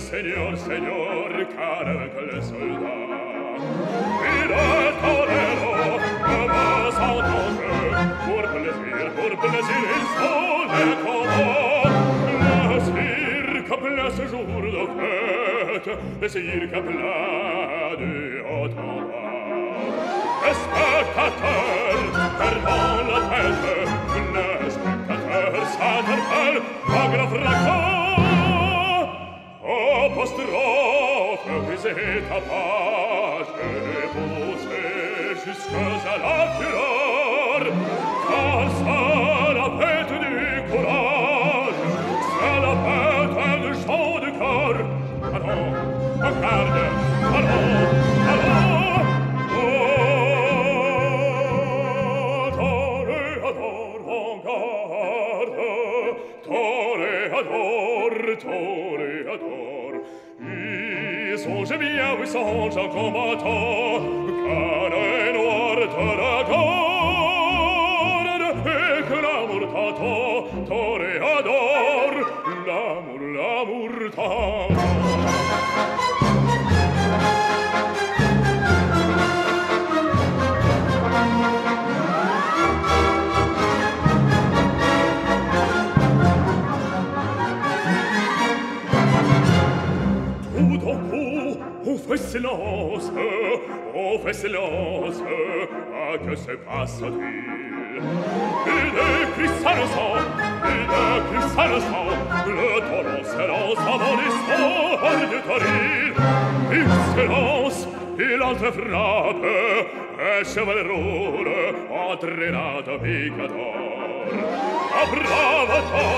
señor, señor, caracol soldat. Il torero va a toque, por plaisir, por plaisir, il sole comor. La circa place jour de fête, le circa plat du haut spectateur perdant la tête, le spectateur s'interpelle, grave la nostro preseta pace repose jusqu'à la fureur car ça la fête du courage c'est la fête du chant du cœur allons, regarde, allons, allons oh, tore, adore, on garde tore, adore, tore, adore songe bien, oui, songe un combattant, car un noir te regarde, et que l'amour t'attend, toréador, l'amour, l'amour t'attend au fait silence, au fait silence, à que se passe-t-il Il est ça le sang, il est ça le sang, le torrent s'élance avant l'histoire du toril. Excellence, il entre frappe, et cheval roule, entraînat au picador. A bravo toril,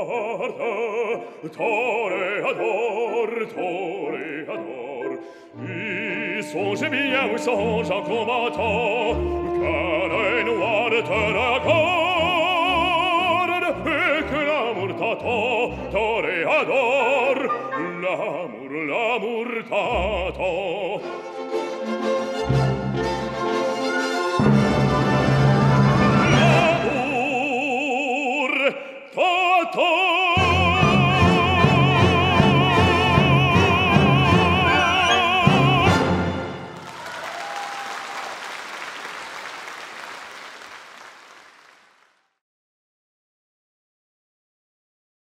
Toreador, toreador, toreador. Y songe bien, oui, songe un combattant, car un noir te raccorde, et que l'amour t'attend, toreador, l'amour, l'amour t'attend.